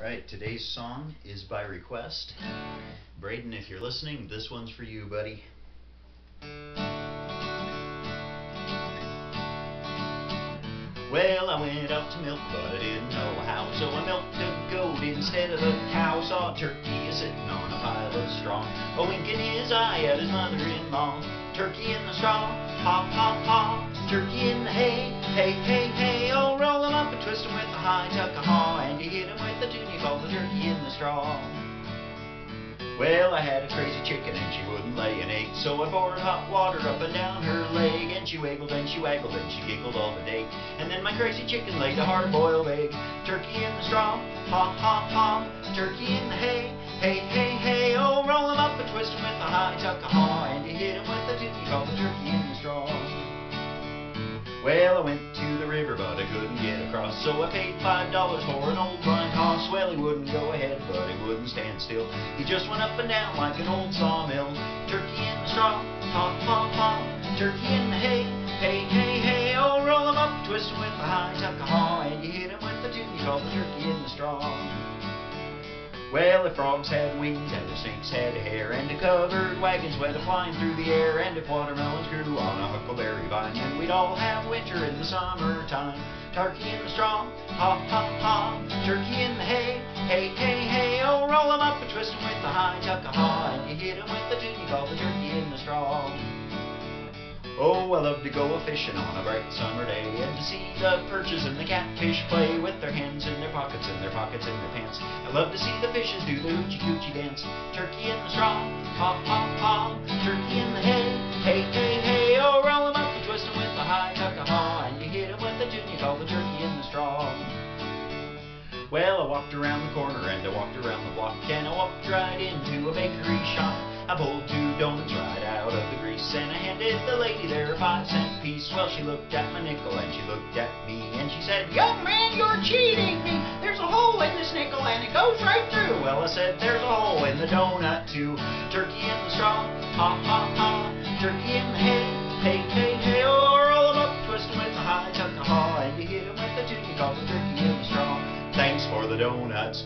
Alright, today's song is by request. Braden, if you're listening, this one's for you, buddy. Well, I went out to milk, but I didn't know how, so I milked a goat instead of a cow. Saw a turkey sitting on a pile of straw, a winking his eye at his mother-in-law. Turkey in the straw, ha ha ha. Turkey in the hay, hey hey hey. Oh, roll him up and twist him with a high tuck-a-haw, and you hit him with in the straw. Well, I had a crazy chicken and she wouldn't lay an egg, so I poured hot water up and down her leg, and she wiggled and she waggled and she giggled all the day. And then my crazy chicken laid a hard-boiled egg. Turkey in the straw, ha ha ha. Turkey in the hay, hey hey hey. Oh, roll him up and twist him with a high tuck-a-haw, and you hit him with the tune you call the turkey in the straw. Well, I went to the river, but I couldn't get across, so I paid five dollars for an old blind hoss. Well, he wouldn't go ahead, but he wouldn't stand still. He just went up and down like an old sawmill. Turkey in the straw, ha ha ha. Turkey in the hay, hey hey hey. Oh, roll him up, twist him with a high tuck-a-haw, and you hit him with the tune you call the turkey in the straw. Well, if frogs had wings and the snakes had hair and the covered wagons went a flying through the air and if watermelons grew on a huckleberry vine then we'd all have winter in the summertime. Turkey in the straw, ha ha ha. Turkey in the hay, hey hey hey. Oh, roll 'em up and twist 'em with the high tuck-a-haw and you hit 'em with the tune you call the turkey in the straw. Oh, I love to go a-fishing on a bright summer day and to see the perches and the catfish play with their hands I love to see the fishes do the hoochie-coochie dance. Turkey in the straw, ha ha ha. Turkey in the hay, hey hey hey. Oh, roll 'em up and twist 'em with the high tuck-a-haw and you hit 'em with a tune you call the turkey in the straw. Well, I walked around the corner and I walked around the block and I walked right into a bakery shop. I pulled two donuts right out of the grease and I handed the lady there a five cent piece. Well, she looked at my nickel and she looked at me and she said, Young man, you're cheating me. A hole in this nickel and it goes right through. Well, I said, There's a hole in the donut too. Turkey in the straw, ha ha ha. Turkey in the hay, hey hey hey. Oh, roll 'em up, twist 'em with a high tuck-a-haw and you hit 'em with the you call the turkey in the straw. Thanks for the donuts.